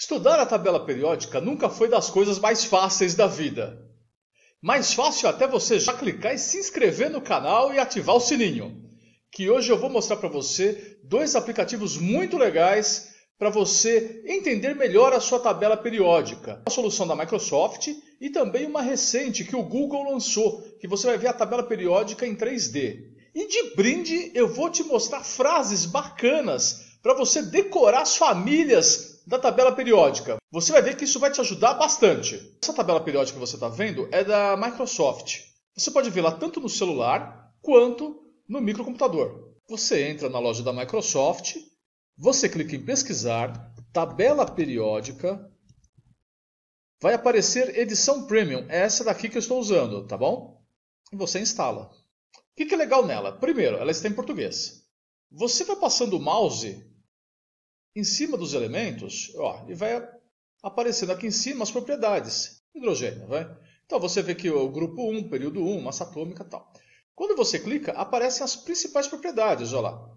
Estudar a tabela periódica nunca foi das coisas mais fáceis da vida. Mais fácil até você já clicar e se inscrever no canal e ativar o sininho. Que hoje eu vou mostrar para você dois aplicativos muito legais para você entender melhor a sua tabela periódica. A solução da Microsoft e também uma recente que o Google lançou, que você vai ver a tabela periódica em 3D. E de brinde eu vou te mostrar frases bacanas para você decorar as famílias da tabela periódica. Você vai ver que isso vai te ajudar bastante. Essa tabela periódica que você está vendo é da Microsoft. Você pode vê-la tanto no celular quanto no microcomputador. Você entra na loja da Microsoft, você clica em pesquisar, tabela periódica, vai aparecer edição premium, é essa daqui que eu estou usando, tá bom? E você instala. O que é legal nela? Primeiro, ela está em português. Você vai passando o mouse em cima dos elementos, ó, e vai aparecendo aqui em cima as propriedades. Hidrogênio, vai? Então você vê que o grupo 1, período 1, massa atômica tal. Quando você clica, aparecem as principais propriedades, olha lá.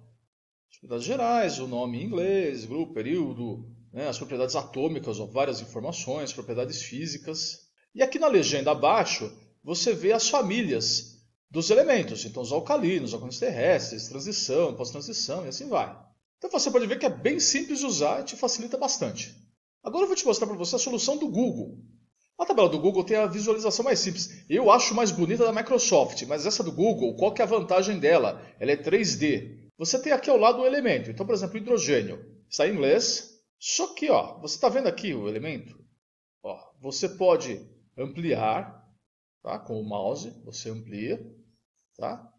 As propriedades gerais, o nome em inglês, grupo, período, né, as propriedades atômicas, ó, várias informações, propriedades físicas. E aqui na legenda abaixo, você vê as famílias dos elementos. Então, os alcalinos, alcalinos terrestres, transição, pós-transição e assim vai. Então você pode ver que é bem simples de usar e te facilita bastante. Agora eu vou te mostrar para você a solução do Google. A tabela do Google tem a visualização mais simples. Eu acho mais bonita da Microsoft, mas essa do Google, qual que é a vantagem dela? Ela é 3D. Você tem aqui ao lado o elemento. Então, por exemplo, hidrogênio. Está em inglês. Só que, ó, você está vendo aqui o elemento? Ó, você pode ampliar tá? com o mouse. Você amplia. Tá?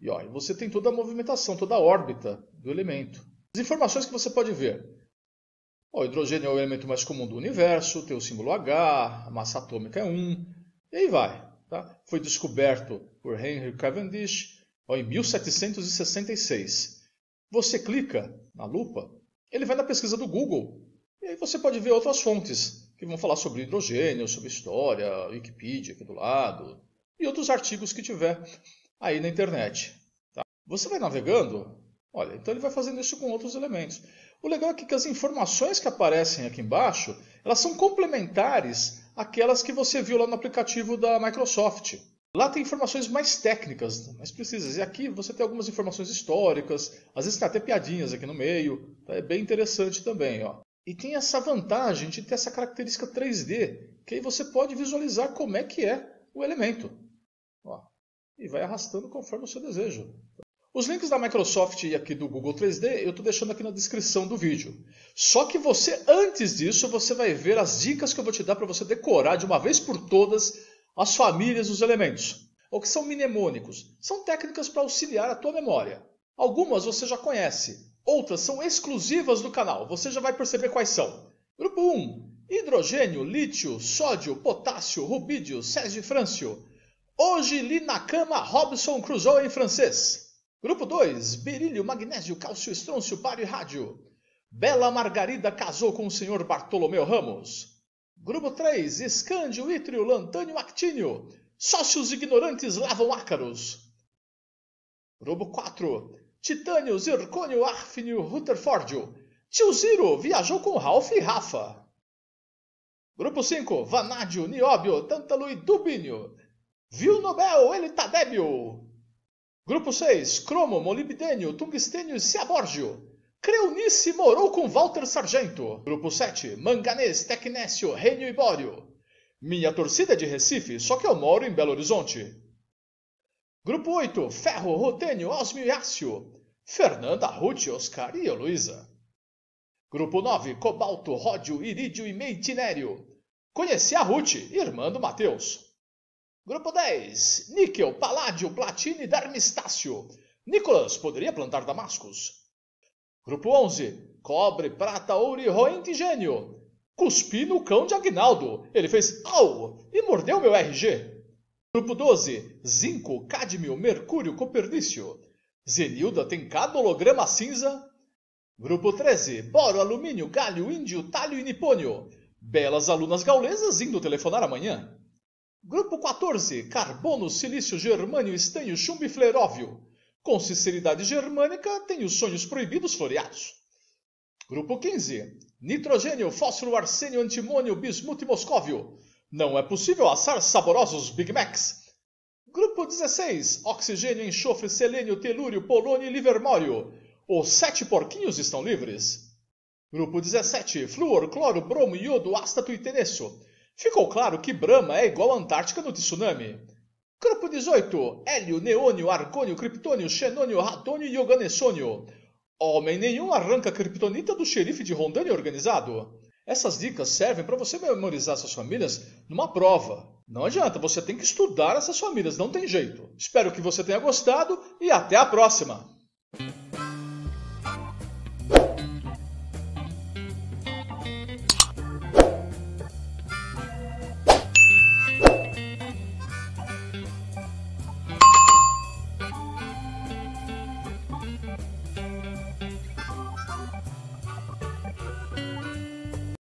E ó, você tem toda a movimentação, toda a órbita do elemento. As informações que você pode ver. O hidrogênio é o elemento mais comum do universo, tem o símbolo H, a massa atômica é 1, e aí vai. Tá? Foi descoberto por Henry Cavendish ó, em 1766. Você clica na lupa, ele vai na pesquisa do Google, e aí você pode ver outras fontes que vão falar sobre hidrogênio, sobre história, Wikipedia aqui do lado, e outros artigos que tiver aí na internet. Tá? Você vai navegando, olha, então ele vai fazendo isso com outros elementos. O legal é que as informações que aparecem aqui embaixo, elas são complementares àquelas que você viu lá no aplicativo da Microsoft. Lá tem informações mais técnicas, mais precisas. E aqui você tem algumas informações históricas, às vezes tem até piadinhas aqui no meio. Tá? É bem interessante também. Ó. E tem essa vantagem de ter essa característica 3D, que aí você pode visualizar como é que é o elemento. Ó e vai arrastando conforme o seu desejo. Os links da Microsoft e aqui do Google 3D eu estou deixando aqui na descrição do vídeo. Só que você, antes disso, você vai ver as dicas que eu vou te dar para você decorar de uma vez por todas as famílias dos elementos. O que são mnemônicos? São técnicas para auxiliar a tua memória. Algumas você já conhece, outras são exclusivas do canal. Você já vai perceber quais são. Grupo 1: hidrogênio, lítio, sódio, potássio, rubídio, césio e frâncio. Hoje li na cama Robson Crusoe em francês. Grupo 2, berílio, magnésio, cálcio, estrôncio, bário e rádio. Bela Margarida casou com o senhor Bartolomeu Ramos. Grupo 3, escândio, ítrio, lantânio, actínio. Sócios ignorantes lavam ácaros. Grupo 4, titânio, zircônio, arfínio, rutherfordio. Tio Ziro viajou com Ralph e Rafa. Grupo 5, vanádio, nióbio, tântalo e dubínio. Viu Nobel, ele tá débil. Grupo 6, cromo, molibdênio, tungstênio e ciabórgio. Creunice morou com Walter Sargento. Grupo 7, manganês, tecnécio, rênio e bório. Minha torcida é de Recife, só que eu moro em Belo Horizonte. Grupo 8, ferro, rutênio, ósmio e ácio. Fernanda, Ruth, Oscar e Heloísa. Grupo 9, cobalto, ródio, irídio e meitinério. Conheci a Ruth, irmã do Mateus. Grupo 10. Níquel, paládio, platina e dermistácio. Nicolas poderia plantar damascos. Grupo 11. Cobre, prata, ouro e roente gênio. Cuspi no cão de Agnaldo. Ele fez au e mordeu meu RG. Grupo 12. Zinco, cádmio, mercúrio, copernício. Zenilda tem cada holograma cinza. Grupo 13. Boro, alumínio, galho, índio, talho e nipônio. Belas alunas gaulesas indo telefonar amanhã. Grupo 14. Carbono, silício, germânio, estanho, chumbo e fleróvio. Com sinceridade germânica, tem os sonhos proibidos floreados. Grupo 15. Nitrogênio, fósforo, arsênio, antimônio, bismuto e moscóvio. Não é possível assar saborosos Big Macs. Grupo 16. Oxigênio, enxofre, selênio, telúrio, polônio e livermório. Os sete porquinhos estão livres. Grupo 17. Flúor, cloro, bromo, iodo, ástato e tenesso. Ficou claro que Brahma é igual à Antártica no tsunami. Grupo 18. Hélio, neônio, argônio, criptônio, xenônio, radônio e oganessônio. Homem nenhum arranca criptonita do xerife de Rondônia organizado. Essas dicas servem para você memorizar suas famílias numa prova. Não adianta, você tem que estudar essas famílias, não tem jeito. Espero que você tenha gostado e até a próxima!